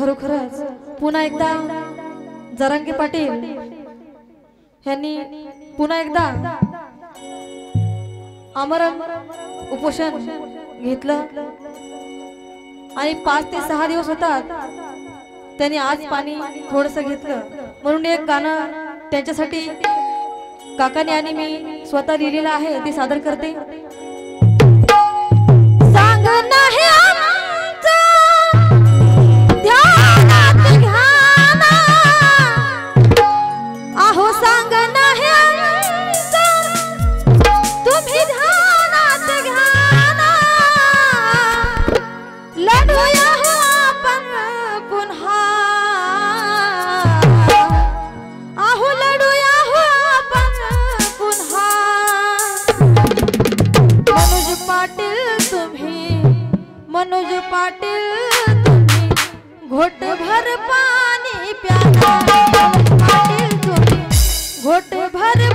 खरोखरच. पुन्हा एकदा जरांगे पाटील यांनी पुन्हा एकदा आमरण उपोषण घेतलं. आणि पाच ते सहा दिवस होतात त्यांनी आज पाणी थोडस घेतलं. म्हणून एक गाणं त्यांच्यासाठी काकाने आणि मी स्वतः लिहिलेलं आहे ते सादर करते. सांग नाही मनोज पाटील तुम्ही घोट भर पाणी प्याना पाटील तुम्ही घोट भर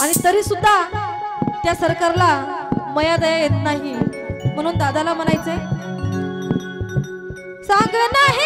आणि तरी सुद्धा त्या सरकारला मयादया येत नाही. म्हणून दादाला म्हणायचंय सांग नाही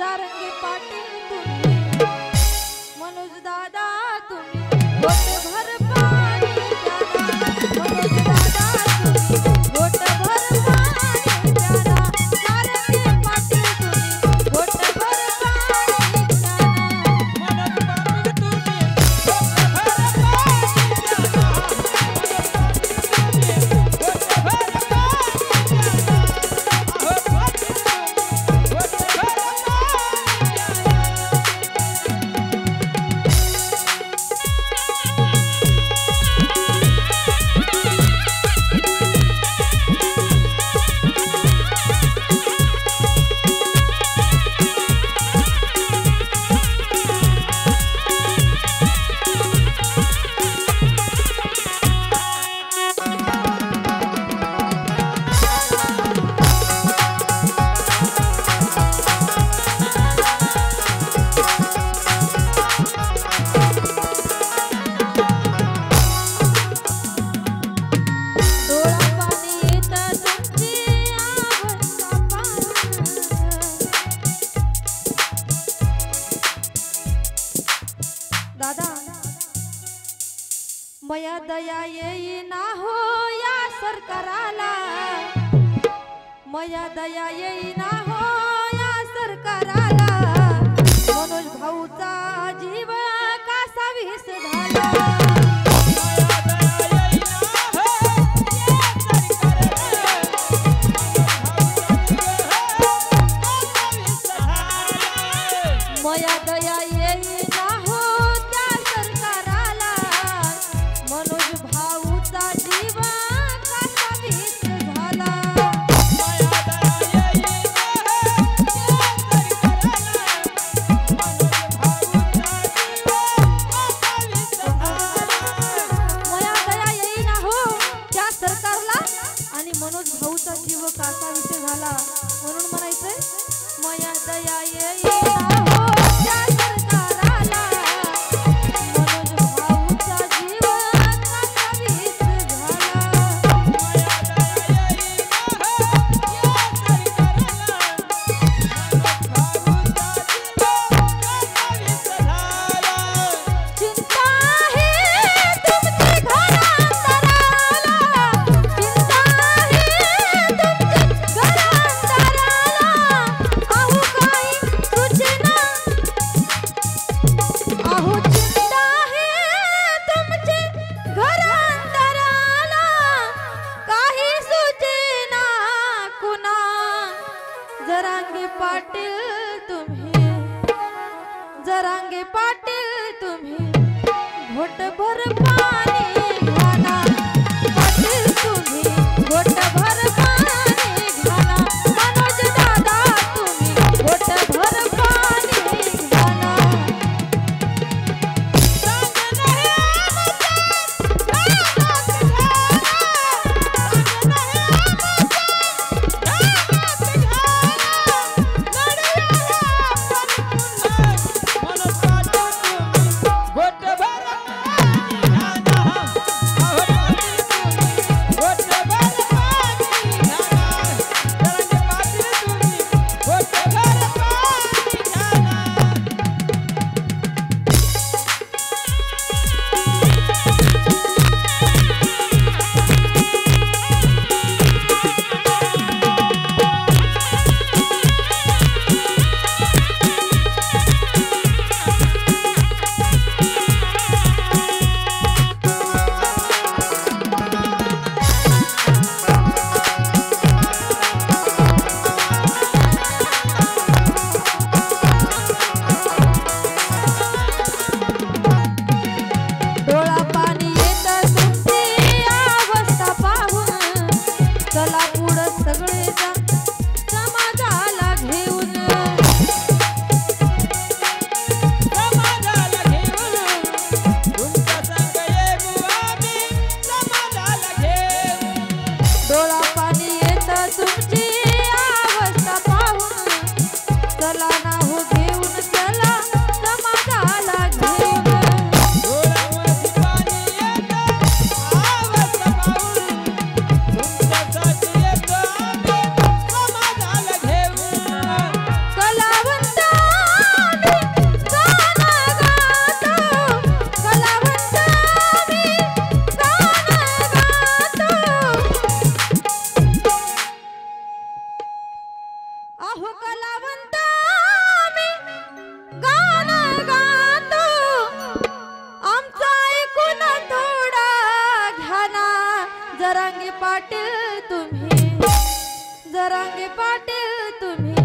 जारंगी पाटील तुम्ही मनोज दादा तुम्ही भर दया येईना हो या सरकाराला. मया दया येईना हो या सरकाराला. मनोज भाऊचा जरांगे पाटील